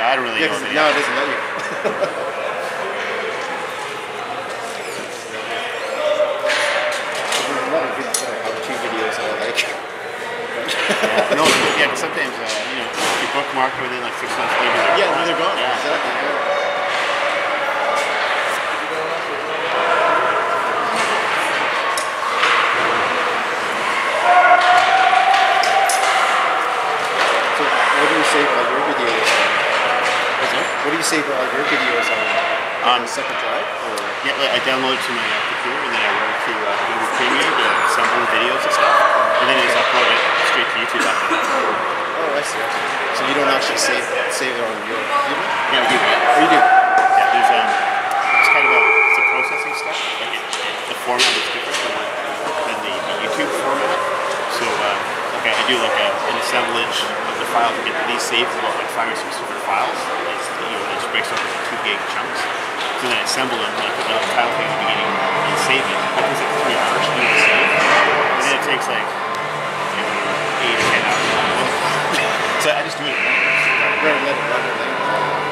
I don't really Yeah, know. 'cause the- now it doesn't let you. There's a lot of good uh, how-to videos that I like. no, yeah, 'cause sometimes uh, you know you bookmark it within like six months later. they're Yeah, they're gone. Yeah. Exactly. Yeah. So, what do you save all your videos on? What's that? What do you save all your videos on? Um, separate drive? Or? Yeah, like, I download it to my uh, computer and then I run it to uh, Adobe Premiere to assemble the videos and stuff, and then I just upload it straight to YouTube after that. Oh, I see. So you don't actually save save it on your computer? Yeah, we do that. Oh, you do? Yeah, there's um, it's kind of a it's a processing stuff. Like it, the format is different than, what, than the, the YouTube format. So um, like I, I do like a, an assemblage of the file to get these saved about like five or six different files. It's, you know, it just breaks up into two gig chunks. So then I assemble them, like put the title thing at the beginning and save it. It takes like three hours to do the save, and then it takes like you know, eight or ten hours. so I just do it. Right, let it run it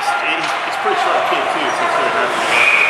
It's pretty sharp kid too, so it's really hard to do.